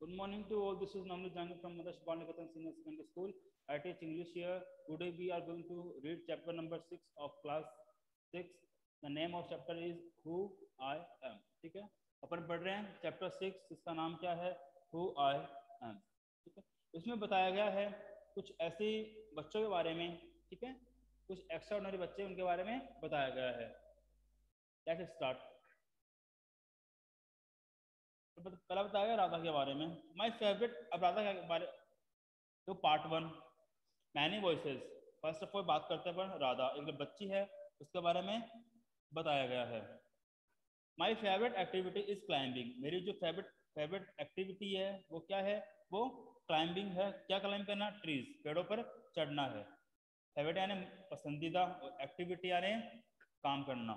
Good morning to all. This is Namli Jangi from Mother Shubhanikatan Senior Secondary School. I teach English here. Today we are going to read chapter number six of class six. The name of chapter is Who I Am. ठीक है अपन पढ़ रहे हैं chapter six इसका नाम क्या है Who I Am. ठीक है इसमें बताया गया है कुछ ऐसे बच्चों के बारे में ठीक है कुछ एक्स्ट्रा बच्चे उनके बारे में बताया गया है लेट्स स्टार्ट तो पहला बताया राधा के बारे में। माय फेवरेट अब राधा के बारे तो part one many voices first of all बात करते हैं राधा। एक बच्ची है, उसके बारे में बताया गया है। My favourite activity is climbing मेरी जो फेवरेट फेवरेट एक्टिविटी है, वो क्या है? वो क्लाइंबिंग है। क्या क्लाइंब करना? ट्रीज पेड़ों पर चढ़ना है। फेवरेट यानी पसंदीदा एक्टिविटी यानी काम करना।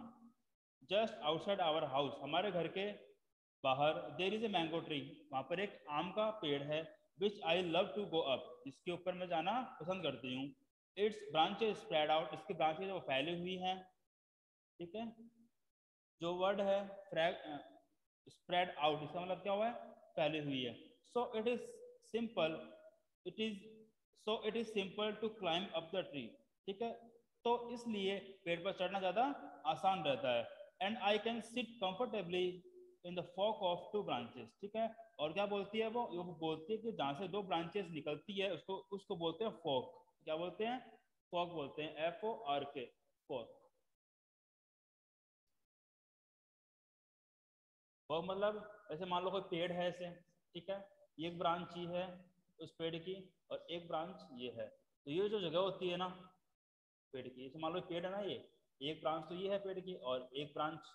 जस्ट आउटसाइड आवर हाउस हमारे घर के बाहर there is a mango tree वहाँ पर एक आम का पेड़ है which I love to go up इसके ऊपर मैं जाना पसंद करती हूँ। इट्स ब्रांचेज स्प्रेड आउट इसके ब्रांचेज वो फैली हुई हैं, ठीक है? जो वर्ड है स्प्रेड आउट इसका मतलब क्या हुआ है? फैली हुई है। So it is simple it is so it is simple to climb up the tree ठीक है? तो इसलिए पेड़ पर चढ़ना ज़्यादा आसान रहता है। And I can sit comfortably in the fork of two branches ठीक है? और क्या बोलती है वो? वो बोलती है कि जहाँ से दो ब्रांचेस निकलती है, उसको उसको बोलते हैं फॉक क्या बोलते हैं? फॉक बोलते हैं। F O R K fork fork मतलब ऐसे मान लो कोई पेड़ है ऐसे, ठीक है? एक ब्रांच ये है उस पेड़ की और एक ब्रांच ये है। तो ये जो जगह होती है ना, पेड़ की, जैसे मान लो पेड़ है ना ये, एक ब्रांच तो ये है पेड़ की और एक ब्रांच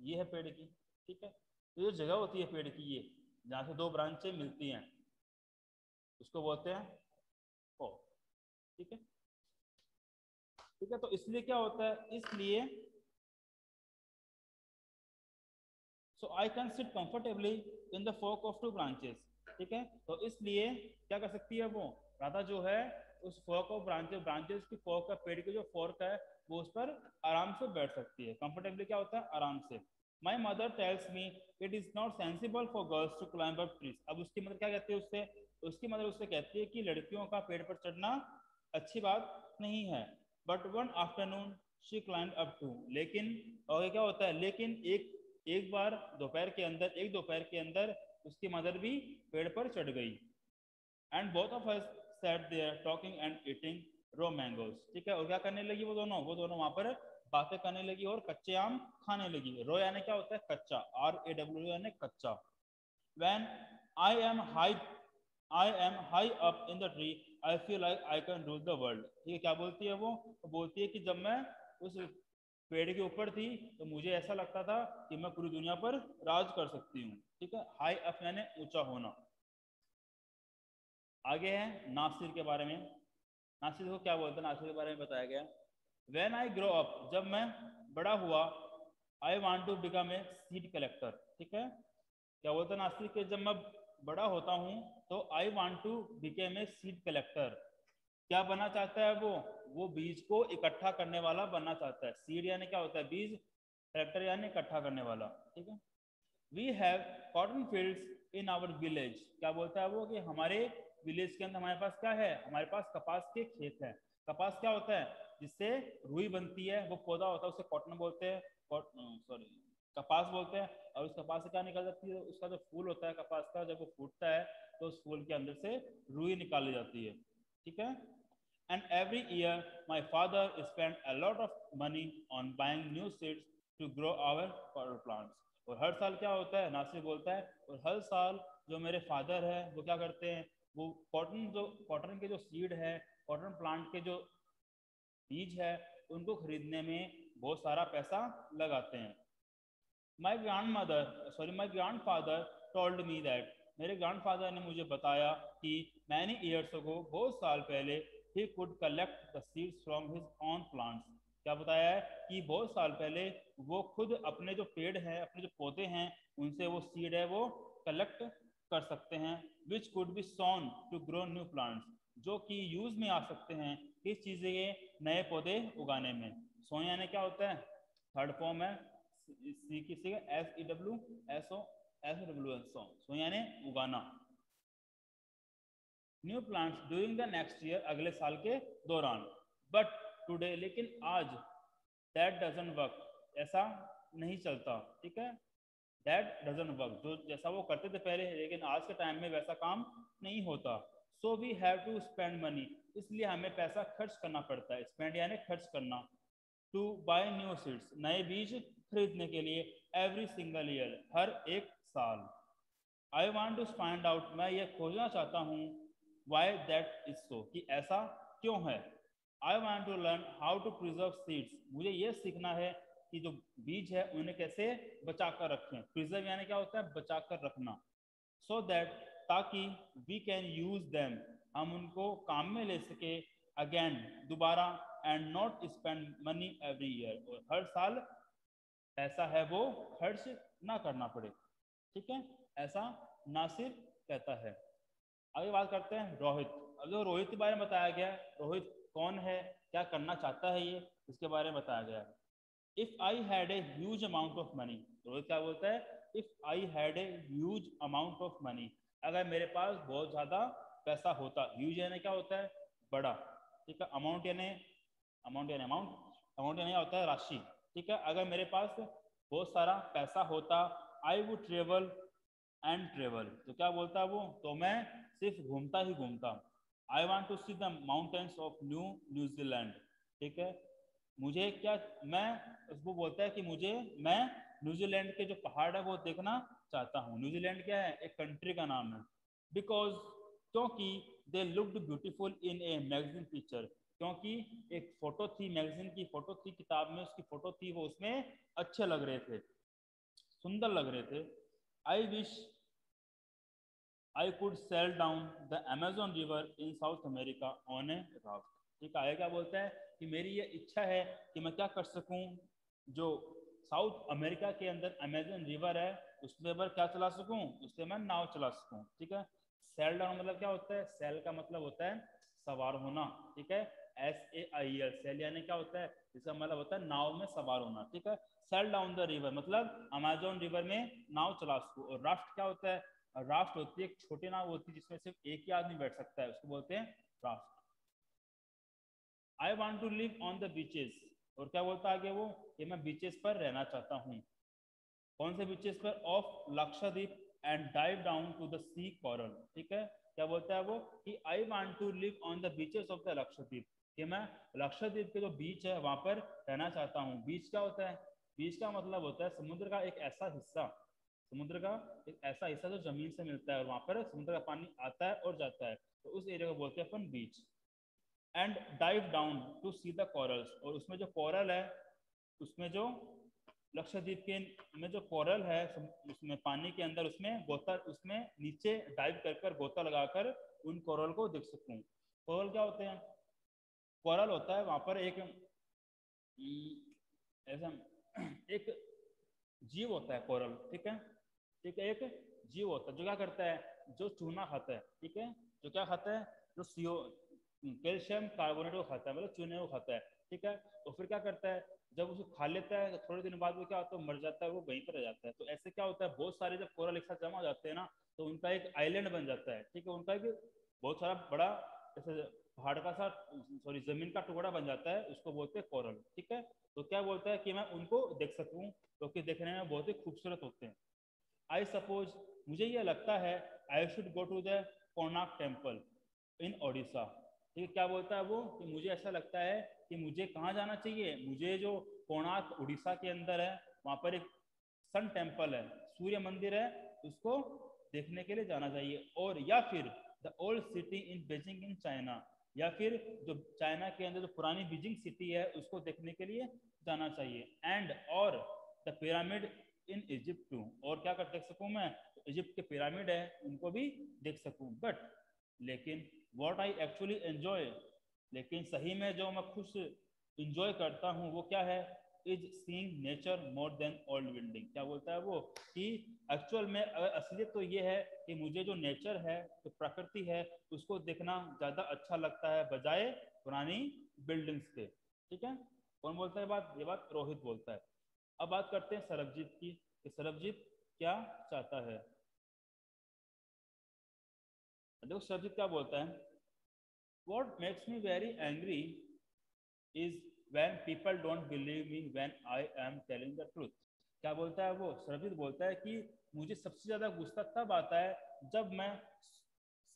ये है पेड़ की। ठीक है? तो जो जगह होती है पेड़ की, ये, जहाँ से दो ब्रांचें मिलती हैं, उसको बोलते हैं ओ ठीक है? ठीक है तो इसलिए क्या होता है? इसलिए so I can sit comfortably in the fork of two branches ठीक है? तो इसलिए क्या कर सकती है वो? राधा जो है, उस फोक ऑफ़ ब्रांचेस ब्रांचेस की फोक का, पेड़ की जो फोर्क है, वो उस पर आराम से बैठ सकती है। कंफर्टेबली क्या होता है? आराम से। My mother tells me it is not sensible for girls to climb up trees अब उसकी मदर क्या कहती है उससे? उसकी मदर उससे कहती है कि लड़कियों का पेड़ पर चढ़ना अच्छी बात नहीं है। But one afternoon she climb up too लेकिन, और क्या होता है? लेकिन एक एक बार दोपहर के अंदर, एक दोपहर के अंदर उसकी मदर भी पेड़ पर चढ़ गई। And both of us sat there talking and eating raw mangoes ठीक है? और क्या करने लगी वो दोनों? वो दोनों वहाँ पर बातें करने लगी और कच्चे आम खाने लगी। रो यानी क्या होता है? कच्चा। आर ए डब्ल्यू यानी कच्चा। When I am high I am high up in the tree I feel like I can rule the world ठीक है, क्या बोलती है वो? बोलती है कि जब मैं उस पेड़ के ऊपर थी तो मुझे ऐसा लगता था कि मैं पूरी दुनिया पर राज कर सकती हूँ। ठीक है? हाई अप यानी ऊँचा होना। आगे है नासिर के बारे में। नासिर को क्या बोलते हैं? नासिर के बारे में बताया गया। वेन आई ग्रो अप जब मैं बड़ा हुआ I want to become a seed collector ठीक है? क्या बोलते हैं नास्तिक के? जब मैं बड़ा होता हूँ तो I want to become a seed collector क्या बनना चाहता है वो? वो बीज को इकट्ठा करने वाला बनना चाहता है। सीड यानी क्या होता है? बीज कलेक्टर यानी इकट्ठा करने वाला, ठीक है? We have cotton field in our village क्या बोलता है वो कि हमारे विलेज के अंदर हमारे पास क्या है? हमारे पास कपास के खेत है। कपास क्या होता है? जिससे रुई बनती है, वो पौधा होता है, उसे कॉटन बोलते हैं सॉरी कपास बोलते हैं, और उस कपास से क्या निकल जाती है, उसका जो फूल होता है कपास का, जब वो फूटता है तो उस फूल के अंदर से रुई निकाली जाती है, ठीक है? And every year my father spend a lot of money on buying new seeds to grow our plants और हर साल क्या होता है, नासिर बोलता है, और हर साल जो मेरे फादर है, वो क्या करते हैं, वो कॉटन जो कॉटन के जो सीड है कॉटन प्लांट के जो बीज है, उनको खरीदने में बहुत सारा पैसा लगाते हैं। My grand mother sorry my grand father told me that मेरे ग्रांड फादर ने मुझे बताया कि मैनी ईयर्स को बहुत साल पहले ही could collect the seeds from his own plants क्या बताया है कि बहुत साल पहले, वो खुद अपने जो पेड़ हैं, अपने जो पौधे हैं, उनसे वो सीड है, वो कलेक्ट कर सकते हैं which could be sown to grow new plants जो कि यूज़ में आ सकते हैं किस चीज़ के नए पौधे उगाने में। सोया ने क्या होता है? थर्ड फॉर्म है सी का? S E W S O S W S sow sow यानी उगाना। New plants during the next year अगले साल के दौरान। बट टुडे लेकिन आज दैट डजन वर्क ऐसा नहीं चलता, ठीक है? दैट डजन वर्क जो जैसा वो करते थे पहले, लेकिन आज के टाइम में वैसा काम नहीं होता। So we have to spend money इसलिए हमें पैसा खर्च करना पड़ता है। स्पेंड यानी खर्च करना। टू बाय न्यू सीड्स नए बीज खरीदने के लिए एवरी सिंगल ईयर हर एक साल। I want to find out मैं ये खोजना चाहता हूँ वाई दैट इज़ सो कि ऐसा क्यों है? I want to learn how to preserve seeds मुझे ये सीखना है कि जो बीज है, उन्हें कैसे बचा कर रखें। प्रिजर्व यानी क्या होता है? बचा कर रखना। सो दैट ताकि वी कैन यूज़ देम हम उनको काम में ले सके अगेन दोबारा and not spend money every year और हर साल ऐसा है वो खर्च ना करना पड़े। ठीक है? ऐसा नासिर कहता है। आगे बात करते हैं रोहित। अब जो रोहित के बारे में बताया गया, रोहित कौन है, क्या करना चाहता है ये, इसके बारे में बताया गया। If I had a huge amount of money Rohit क्या बोलता है? If I had a huge amount of money अगर मेरे पास बहुत ज़्यादा पैसा होता ह्यूज यानी क्या होता है? बड़ा, ठीक है? अमाउंट यानी अमाउंट यानी अमाउंट अमाउंट यानी होता है? राशि, ठीक है? अगर मेरे पास बहुत सारा पैसा होता I would travel and travel तो क्या बोलता है वो? तो मैं सिर्फ़ घूमता ही घूमता I want to see the mountains of new New Zealand ठीक है? मुझे क्या, मैं, उसको बोलता है कि मुझे, मैं न्यूजीलैंड के जो पहाड़ है वो देखना चाहता हूँ। न्यूजीलैंड क्या है? एक कंट्री का नाम है। बिकॉज़ क्योंकि they looked beautiful in a magazine picture क्योंकि एक फ़ोटो थी मैगजीन की फ़ोटो थी, किताब में उसकी फ़ोटो थी, वो उसमें अच्छे लग रहे थे, सुंदर लग रहे थे। I wish I could sail down the Amazon river in South America on a raft ठीक है क्या बोलता है? कि मेरी ये इच्छा है कि मैं क्या कर सकूँ जो साउथ अमेरिका के अंदर अमेजन रिवर है उसमें पर क्या चला सकूँ? उससे मैं नाव चला सकूँ, ठीक है? सेल डाउन मतलब क्या होता है? सेल का मतलब होता है सवार होना, ठीक है? S A I L sail यानी क्या होता है? इसका मतलब होता है नाव में सवार होना, ठीक है? सेल डाउन द रिवर मतलब अमेजोन रिवर में नाव चला सकूँ। और राफ्ट क्या होता है? राफ्ट होती है एक छोटी नाव होती है जिसमें सिर्फ़ एक ही आदमी बैठ सकता है, उसको बोलते हैं raft I want to live on the beaches और क्या बोलता आगे वो? कि मैं बीचेस पर रहना चाहता हूँ। कौन से बीचेस पर? Of Lakshadweep and dive down to the sea coral ठीक है? क्या बोलता है वो? कि I want to live on the beaches of the Lakshadweep कि मैं लक्षद्वीप के जो बीच है, वहाँ पर रहना चाहता हूँ। बीच क्या होता है? बीच का मतलब होता है समुद्र का एक ऐसा हिस्सा। समुद्र का एक ऐसा हिस्सा जो ज़मीन से मिलता है और वहाँ पर समुद्र का पानी आता है और जाता है। तो उस एरिया को बोलते हैं अपन beach and dive down to see the corals और उसमें जो कॉरल है, उसमें जो लक्षद्वीप के में जो कॉरल है उसमें पानी के अंदर उसमें गोता, उसमें नीचे डाइव कर कर गोता लगाकर उन कॉरल को देख सकूँ कॉरल क्या होते हैं? कोरल होता है, वहाँ पर एक ऐसा, एक जीव होता है कोरल, ठीक है? ठीक है, एक जीव होता है, जो क्या करता है? जो चूना खाता है, ठीक है? जो क्या खाता है? जो सीओ, कैल्शियम कार्बोनेट को खाता है मतलब चूने को खाता है, ठीक है? तो फिर क्या करता है? जब उसको खा लेता है तो थोड़े दिन बाद वो क्या होता है मर जाता है, वो वहीं पर रह जाता है। तो ऐसे क्या होता है, बहुत सारे जब कोरल एक साथ जमा हो जाते हैं ना तो उनका एक आइलैंड बन जाता है। ठीक है, उनका एक बहुत सारा बड़ा जैसे पहाड़ का सा सॉरी ज़मीन का टुकड़ा बन जाता है, उसको बोलते हैं कोरल। ठीक है तो क्या बोलता है कि मैं उनको देख सकूँ क्योंकि तो देखने में बहुत ही खूबसूरत होते हैं। आई सपोज़ मुझे ये लगता है I should go to the Konark temple in Odisha ठीक है, क्या बोलता है वो, कि मुझे ऐसा लगता है कि मुझे कहाँ जाना चाहिए? मुझे जो कोणार्क उड़ीसा के अंदर है, वहाँ पर एक सन टेंपल है, सूर्य मंदिर है, उसको देखने के लिए जाना चाहिए। और या फिर the old city in Beijing in China, या फिर जो चाइना के अंदर जो पुरानी बीजिंग सिटी है, उसको देखने के लिए जाना चाहिए। एंड और the pyramid in Egypt too. और क्या कर देख सकूँ मैं? इजिप्ट के पिरामिड है, उनको भी देख सकूँ। बट लेकिन वॉट आई एक्चुअली एंजॉय लेकिन सही में जो मैं खुश इंजॉय करता हूँ, वो क्या है? Is seeing nature more than old building क्या बोलता है वो? कि एक्चुअल में असलियत तो ये है कि मुझे जो नेचर है, जो प्रकृति है, उसको देखना ज़्यादा अच्छा लगता है बजाय पुरानी बिल्डिंग्स के। ठीक है? कौन बोलता है बात? ये बात रोहित बोलता है। अब बात करते हैं सरबजीत की, कि सरबजीत क्या चाहता है? देखो सरजीत क्या बोलता है? What makes me very angry is when people don't believe me when I am telling the truth क्या बोलता है वो? सरजीत बोलता है कि मुझे सबसे ज़्यादा गुस्सा तब आता है जब मैं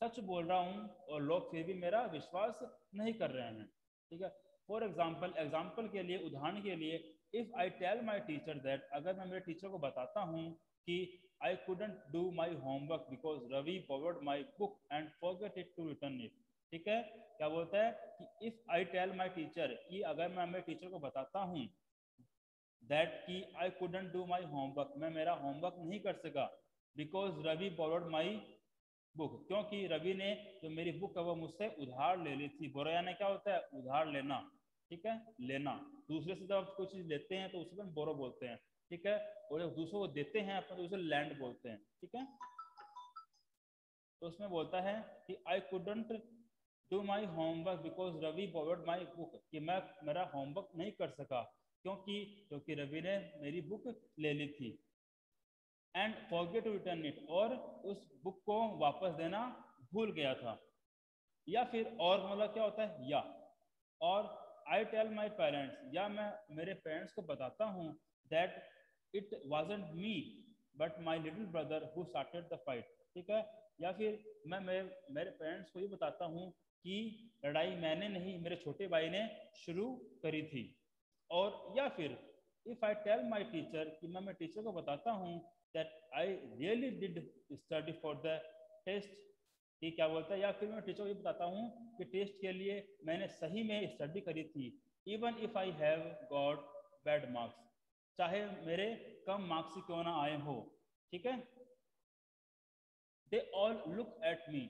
सच बोल रहा हूँ और लोग फिर भी मेरा विश्वास नहीं कर रहे हैं। ठीक है? फॉर एग्ज़ाम्पल एग्ज़ाम्पल के लिए, उदाहरण के लिए if I tell my teacher that अगर मैं मेरे टीचर को बताता हूँ कि I couldn't do my homework because Ravi borrowed my book and forget it to return it ठीक है? क्या बोलता है कि if I tell my teacher कि अगर मैं मेरे टीचर को बताता हूँ दैट कि I couldn't do my homework मैं मेरा होमवर्क नहीं कर सका because Ravi borrowed my book क्योंकि रवि ने जो मेरी बुक है, वो मुझसे उधार ले ली थी। बोरा यानी क्या होता है? उधार लेना। ठीक है? लेना। दूसरे से जब आप कोई चीज़ लेते हैं तो उसे हम बोरो बोलते हैं। ठीक है? और जब दूसरों को देते हैं, अपन तो उसे लैंड बोलते हैं। ठीक है? तो उसमें बोलता है कि I couldn't do my homework because Ravi borrowed my book कि मैं मेरा होमवर्क नहीं कर सका, क्योंकि क्योंकि रवि ने मेरी बुक ले ली थी। And forget to return it और उस बुक को वापस देना भूल गया था। या फिर और मतलब क्या होता है? या। और आई टेल माई पेरेंट्स या मैं मेरे पेरेंट्स को बताता हूँ that it wasn't me but my little brother who started the fight ठीक है? या फिर मैं मेरे मेरे पेरेंट्स को ये बताता हूँ कि लड़ाई मैंने नहीं, मेरे छोटे भाई ने शुरू करी थी। और या फिर if I tell my teacher कि मैं मैं टीचर को बताता हूँ that I really did study for the test ये क्या बोलता है? या फिर मैं टीचर को ये बताता हूँ कि टेस्ट के लिए मैंने सही में स्टडी करी थी। Even if I have got bad marks चाहे मेरे कम मार्क्स क्यों ना आए हो, ठीक है? They all look at me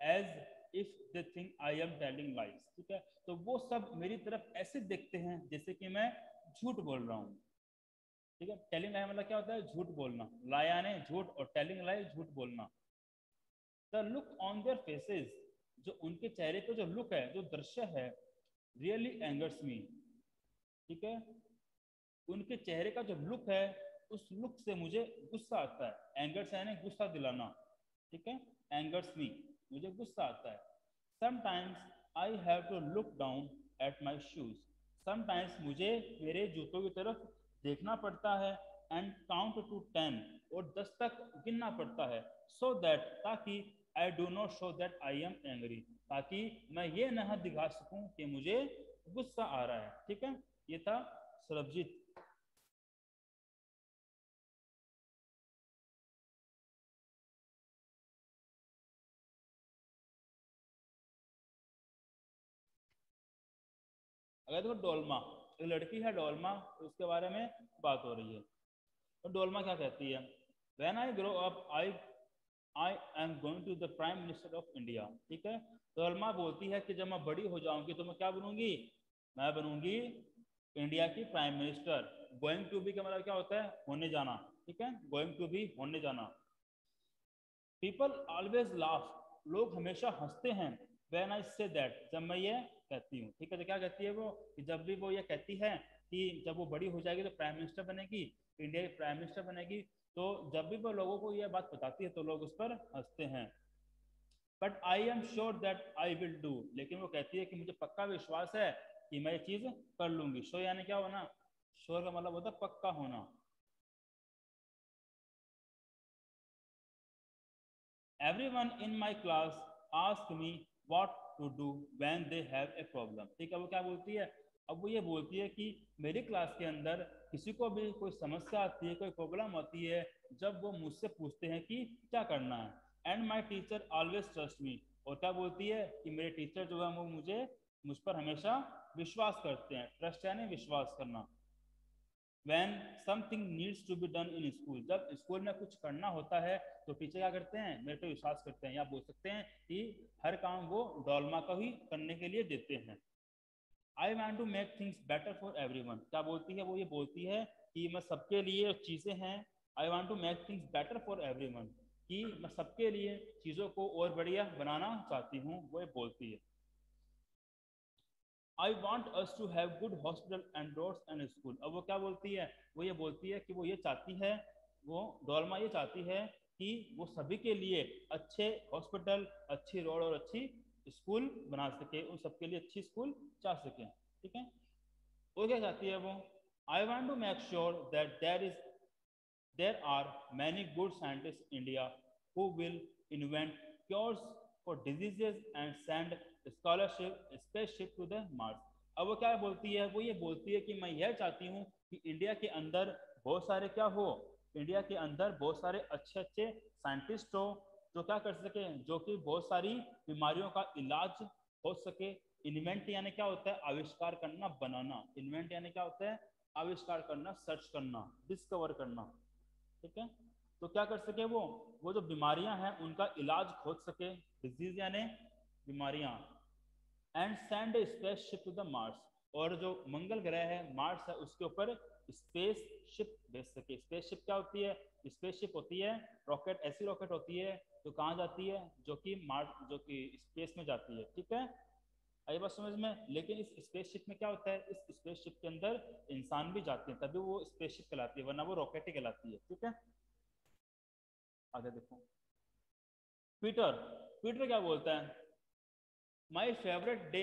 as if they think I am telling lies ठीक है? तो वो सब मेरी तरफ़ ऐसे देखते हैं, जैसे कि मैं झूठ बोल रहा हूँ। ठीक है? टेलिंग लाई मतलब क्या होता है? झूठ बोलना। लाया ने झूठ, और टेलिंग लाई झूठ बोलना। The look on their faces जो उनके चेहरे पे जो लुक है, जो दृश्य है रियली एंगर्स मी ठीक है? उनके चेहरे का जो लुक है, उस लुक से मुझे गुस्सा आता है। एंगर्स यानी गुस्सा दिलाना। ठीक है? एंगर्स मी मुझे गुस्सा आता है। Sometimes I have to look down at my shoes sometimes मुझे मेरे जूतों की तरफ़ देखना पड़ता है एंड काउंट टू टेन और दस तक गिनना पड़ता है सो so दैट ताकि I do not show that I am angry ताकि मैं ये न दिखा सकूँ कि मुझे गुस्सा आ रहा है। ठीक है? ये था सरबजीत। अगर देखो डोलमा, एक लड़की है डोलमा, उसके बारे में बात हो रही है। तो डोलमा क्या कहती है? When I grow up I I am going to the prime minister of India ठीक है? डोलमा बोलती है कि जब मैं बड़ी हो जाऊँगी तो मैं क्या बनूँगी? मैं बनूँगी इंडिया की prime minister going to be का मतलब क्या होता है? होने जाना। ठीक है? गोइंग टू बी होने जाना। पीपल ऑलवेज लाफ लोग हमेशा हँसते हैं। वेन आई से दैट जब मैं ये कहती हूँ। ठीक है तो क्या कहती है वो कि जब भी वो ये कहती है कि जब वो बड़ी हो जाएगी तो प्राइम मिनिस्टर बनेगी इंडिया की प्राइम मिनिस्टर बनेगी तो जब भी वो लोगों को यह बात बताती है तो लोग उस पर हँसते हैं। But I am sure that I will do लेकिन वो कहती है कि मुझे पक्का विश्वास है कि मैं ये चीज़ कर लूँगी। शो यानी क्या होना? श्योर का मतलब होता है पक्का होना। Everyone in my class asked me what to do when they have a problem. ठीक है, वो क्या बोलती है? अब वो ये बोलती है कि मेरी क्लास के अंदर किसी को भी कोई समस्या आती है, कोई प्रॉब्लम आती है, जब वो मुझसे पूछते हैं कि क्या करना है? And my teacher always trust me और क्या बोलती है कि मेरे टीचर जो है, वो मुझे, मुझ पर हमेशा विश्वास करते हैं। ट्रस्ट यानी विश्वास करना। When something needs to be done in school जब स्कूल में कुछ करना होता है तो टीचर क्या करते हैं? मेरे पे विश्वास करते हैं या बोल सकते हैं कि हर काम वो डॉलमा का ही करने के लिए देते हैं। I want to make things better for everyone क्या बोलती है? वो ये बोलती है कि मैं सबके लिए चीज़ें हैं। I want to make things better for everyone कि मैं सबके लिए चीज़ों को और बढ़िया बनाना चाहती हूँ, वो ये बोलती है। I want us to have good hospital and roads and school अब वो क्या बोलती है? वो ये बोलती है कि वो ये चाहती है, वो डोलमा ये चाहती है कि वो सभी के लिए अच्छे हॉस्पिटल अच्छी रोड और अच्छी स्कूल बना सके, उन सबके लिए अच्छी स्कूल चाह सके। ठीक है? वो क्या चाहती है वो? I want to make sure that there is there are many good scientist India who will invent cures for diseases and send scholarship spaceship to the Mars अब वो क्या बोलती है? वो ये बोलती है कि मैं यह चाहती हूँ कि इंडिया के अंदर बहुत सारे क्या हो? इंडिया के अंदर बहुत सारे अच्छे अच्छे साइंटिस्ट हो जो क्या कर सके? जो कि बहुत सारी बीमारियों का इलाज हो सके। इन्वेंट यानी क्या होता है? आविष्कार करना, बनाना। इन्वेंट यानी क्या होता है? आविष्कार करना सर्च करना डिस्कवर करना। ठीक है? तो क्या कर सके वो? वो जो बीमारियाँ हैं, उनका इलाज खोज सके। डिज़ीज़ यानी बीमारियाँ। And send spaceship to the Mars और जो मंगल ग्रह है मार्स है, उसके ऊपर स्पेस शिप भेज सके। स्पेस शिप क्या होती है? स्पेस शिप होती है रॉकेट ऐसी रॉकेट होती है, जो कहाँ जाती है? जो कि मार्स जो कि स्पेस में जाती है। ठीक है? आई बात समझ में? लेकिन इस स्पेसशिप में क्या होता है? इस स्पेसशिप के अंदर इंसान भी जाते हैं, तभी वो स्पेसशिप कहलाती है, वरना वो रॉकेट ही कहलाती है। ठीक है? आगे देखो। पीटर पीटर क्या बोलता है? My favourite day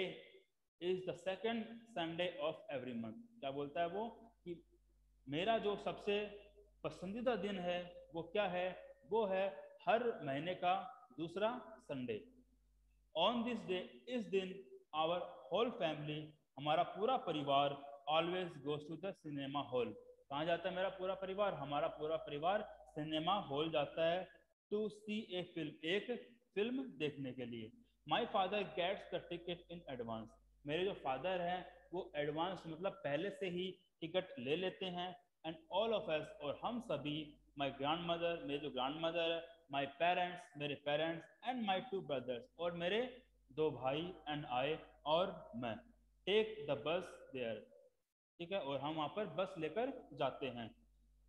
is the second Sunday of every month क्या बोलता है वो? कि मेरा जो सबसे पसंदीदा दिन है, वो क्या है? वो है हर महीने का दूसरा संडे ऑन दिस डे इस दिन आवर होल फैमिली हमारा पूरा परिवार always goes to the cinema hall कहाँ जाता है मेरा पूरा परिवार? हमारा पूरा परिवार सिनेमा हॉल जाता है टू सी ए फ़िल्म एक फ़िल्म देखने के लिए. My father gets the ticket in advance मेरे जो फादर हैं, वो एडवांस मतलब पहले से ही टिकट ले लेते हैं। एंड ऑल ऑफ़ एस और हम सभी माई ग्रांड मदर मेरे जो ग्रांड मदर है माई पेरेंट्स मेरे parents and my two brothers और मेरे दो भाई एंड आई और मैं। टेक द बस देयर ठीक है? और हम वहाँ पर बस लेकर जाते हैं।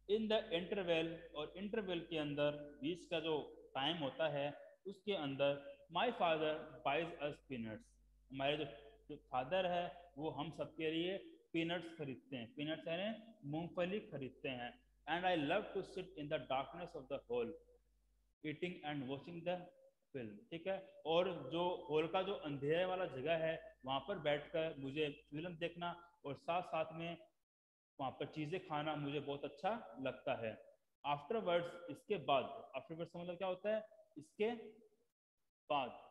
इन द इंटरवेल और इंटरवेल के अंदर, बीच का जो टाइम होता है, उसके अंदर my father buys us peanuts हमारे जो फादर है, वो हम सबके लिए पीनट्स खरीदते हैं। पीनट्स यानी मूंगफली खरीदते हैं। And I love to sit in the darkness of the hall eating and watching the film ठीक है? और जो हॉल का जो अंधेरे वाला जगह है, वहाँ पर बैठकर मुझे फ़िल्म देखना और साथ साथ में वहाँ पर चीज़ें खाना मुझे बहुत अच्छा लगता है। आफ्टर वर्ड्स इसके बाद आफ्टर वर्ड्स मतलब क्या होता है? इसके बाद।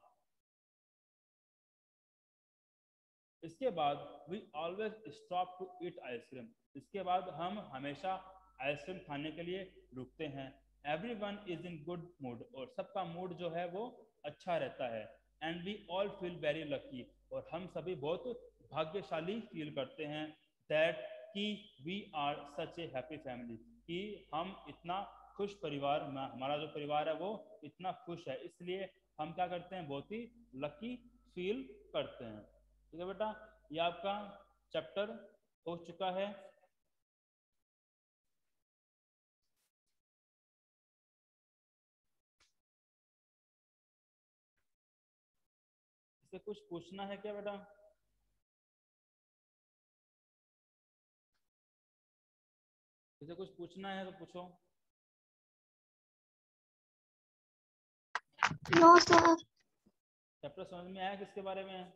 इसके बाद we always stop to eat ice cream इसके बाद हम हमेशा आइसक्रीम खाने के लिए रुकते हैं। Everyone is in good mood और सबका मूड जो है वो अच्छा रहता है। And we all feel very lucky और हम सभी बहुत भाग्यशाली फील करते हैं दैट कि we are such a happy family कि हम इतना खुश परिवार, हमारा जो परिवार है वो इतना खुश है। इसलिए हम क्या करते हैं? बहुत ही लकी फील करते हैं। ठीक है बेटा? ये आपका चैप्टर हो चुका है। इसे कुछ पूछना है क्या बेटा? इसे कुछ पूछना है तो पूछो। नो सर चैप्टर समझ में आया किसके बारे में?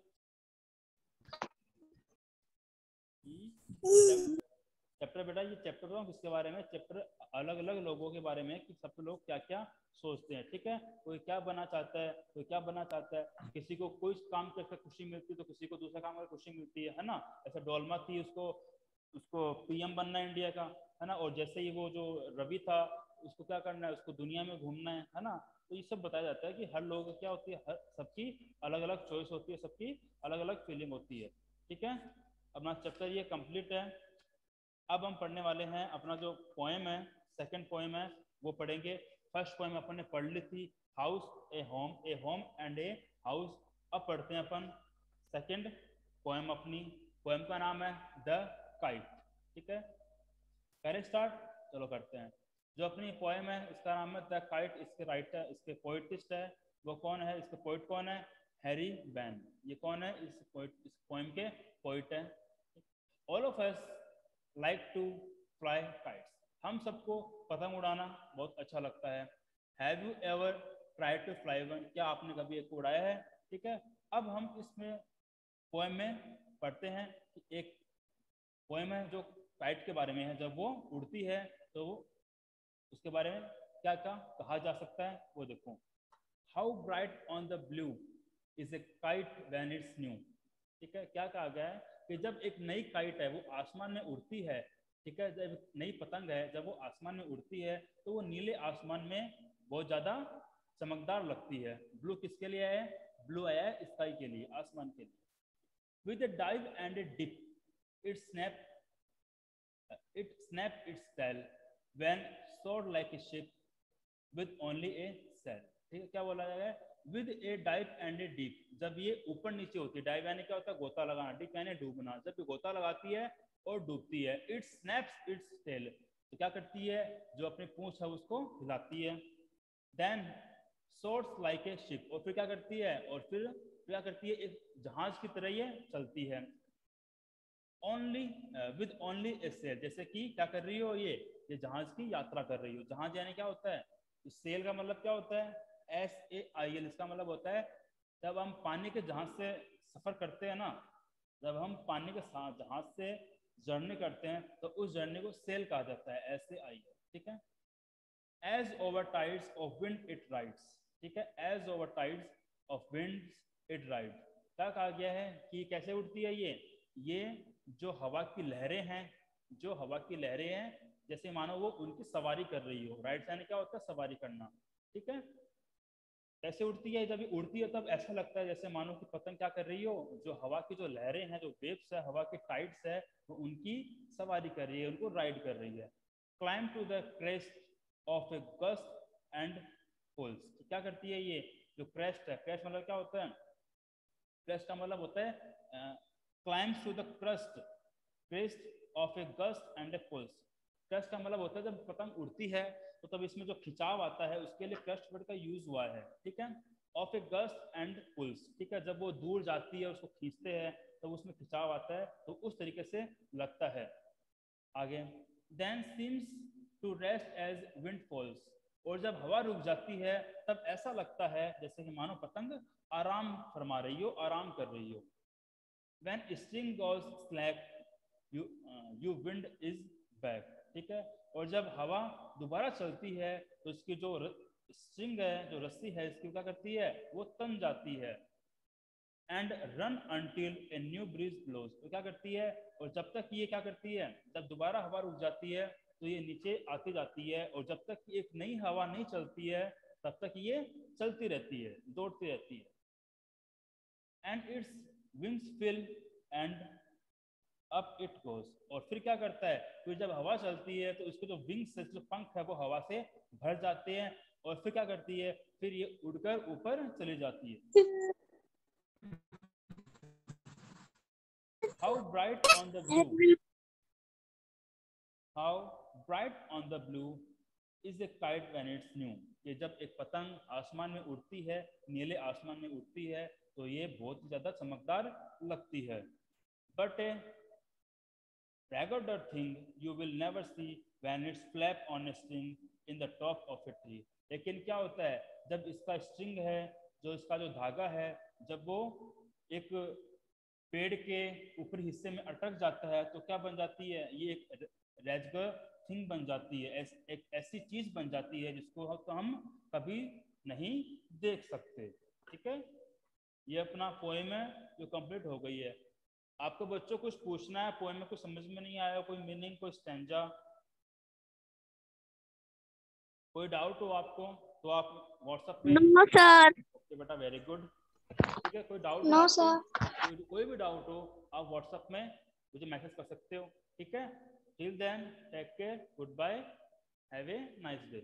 चैप्टर बेटा, ये चैप्टर बताऊँ किसके बारे में? चैप्टर अलग अलग लोगों के बारे में कि सब लोग क्या क्या सोचते हैं, ठीक है? कोई क्या बनना चाहता है, कोई क्या बनना चाहता है? किसी को कोई काम करके खुशी मिलती है तो किसी को दूसरा काम करके खुशी मिलती है है ना? ऐसा डोलमा थी उसको उसको पीएम बनना है इंडिया का, है ना? और जैसे ही वो जो रवि था, उसको क्या करना है? उसको दुनिया में घूमना है है ना? तो ये सब बताया जाता है कि हर लोगों क्या होती है, हर, सबकी अलग अलग चॉइस होती है, सबकी अलग अलग फीलिंग होती है। ठीक है? अपना चैप्टर ये कंप्लीट है। अब हम पढ़ने वाले हैं अपना जो पोएम है सेकंड पोएम है, वो पढ़ेंगे। फ़र्स्ट पोएम अपन ने पढ़ ली थी house a home a home and a house अब पढ़ते हैं अपन सेकंड पोएम अपनी। पोएम का नाम है द काइट ठीक है? करें स्टार्ट चलो करते हैं। जो अपनी पोएम है इसका नाम है द काइट इसके राइटर इसके पोइटिस्ट है। वो कौन है? इसके पोइट कौन है? हैरी बैन ये कौन है? इस पोइट इस पोएम के पोइट है। All of us like to fly kites हम सबको पतंग उड़ाना बहुत अच्छा लगता है। Have you ever try to fly one क्या आपने कभी एक उड़ाया है? ठीक है। अब हम इसमें पोएम में पढ़ते हैं कि एक पोएम है जो काइट के बारे में है। जब वो उड़ती है तो उसके बारे में क्या क्या कहा जा सकता है, वो देखो। How bright on the blue is a kite when it's new ठीक है, क्या कहा गया है कि जब एक नई काइट है, वो आसमान में उड़ती है, ठीक है, जब नई पतंग है, जब वो आसमान में उड़ती है तो वो नीले आसमान में बहुत ज़्यादा चमकदार लगती है। ब्लू किसके लिए है? ब्लू आया है स्काई के लिए, आसमान के लिए। With a dive and a dip it snap it snap its tail when soared like a ship with only a sail ठीक है? क्या बोला जाएगा with a dive and a deep जब ये ऊपर नीचे होती है डाइव यानी क्या होता है? गोता लगाना डीप यानी डूबना जब ये गोता लगाती है और डूबती है इट स्नैप्स इट्स टेल तो क्या करती है? जो अपनी पूंछ है, उसको हिलाती है। Then soars like a ship और फिर क्या करती है? और फिर क्या करती है? एक जहाज़ की तरह ये चलती है। Only with only a sail जैसे कि क्या कर रही हो ये? ये जहाज़ की यात्रा कर रही हो। जहाज़ यानी क्या होता है? तो सेल का मतलब क्या होता है? एस ए आई एल इसका मतलब होता है, जब हम पानी के जहाज़ से सफ़र करते हैं ना, जब हम पानी के जहाज़ से जर्नी करते हैं तो उस जर्नी को सेल कहा जाता है एस ए आई एल ठीक है? As over tides of wind it rides ठीक है? As over tides of wind it ride क्या कहा गया है कि कैसे उठती है ये? ये जो हवा की लहरें हैं, जो हवा की लहरें हैं जैसे मानो वो उनकी सवारी कर रही हो, राइट यानी क्या होता है? सवारी करना, ठीक है? कैसे उड़ती है? जब उड़ती है, तब ऐसा लगता है जैसे मानो कि पतंग क्या कर रही हो? जो हवा की जो लहरें हैं, जो वेव्स है, हवा के टाइड्स है, वो उनकी सवारी कर रही है, उनको राइड कर रही है। Climb to the crest of a gust and pulls क्या करती है ये? जो क्रेस्ट है क्रेस्ट मतलब क्या होता है? क्रेस्ट का मतलब होता है climbs to the crust crest of a gust and a pulls crust का मतलब होता है जब पतंग उड़ती है तो तब इसमें जो खिंचाव आता है उसके लिए क्रस्ट वर्ड का यूज़ हुआ है ठीक है? Of a gust and pulls ठीक है? जब वो दूर जाती है उसको खींचते हैं तब तो उसमें खिंचाव आता है तो उस तरीके से लगता है। आगे then seems to rest as wind falls और जब हवा रुक जाती है तब ऐसा लगता है जैसे कि मानो पतंग आराम फरमा रही हो आराम कर रही हो। String goes slack you uh, you wind is back ठीक है? और जब हवा दोबारा चलती है तो इसकी जो स्ट्रिंग है, जो रस्सी है, इसकी क्या करती है? वो तन जाती है। And run until a new breeze blows तो क्या करती है? और जब तक ये क्या करती है? जब दोबारा हवा रुक जाती है तो ये नीचे आती जाती है, और जब तक एक नई हवा नहीं चलती है, तब तक ये चलती रहती है, दौड़ती रहती है। And its wings fill and up it goes और फिर क्या करता है? फिर जब हवा चलती है तो इसके जो विंग्स है जो पंख है, वो हवा से भर जाते हैं। और फिर क्या करती है? फिर ये उड़कर ऊपर चली जाती है। How bright on the blue how bright on the blue is a kite when it's new ये जब एक पतंग आसमान में उड़ती है, नीले आसमान में उड़ती है तो ये बहुत ही ज़्यादा चमकदार लगती है। But raggeder thing you will never see when it's flap on a string in the top of a tree. लेकिन क्या होता है? जब इसका स्ट्रिंग है जो इसका जो धागा है जब वो एक पेड़ के ऊपरी हिस्से में अटक जाता है तो क्या बन जाती है? ये एक रेजगर थिंग बन जाती है। एस, एक ऐसी चीज़ बन जाती है जिसको तो हम कभी नहीं देख सकते। ठीक है? ये अपना पोएम है जो कंप्लीट हो गई है। आपको बच्चों कुछ पूछना है पोएम में कुछ समझ में नहीं आया कोई मीनिंग कोई स्टेंजा कोई डाउट हो आपको तो आप व्हाट्सएप पे नो सर ओके बेटा वेरी गुड ठीक है कोई डाउट नो सर कोई, कोई भी डाउट हो आप व्हाट्सएप में मुझे मैसेज कर सकते हो ठीक है? Till then take care goodbye have a nice day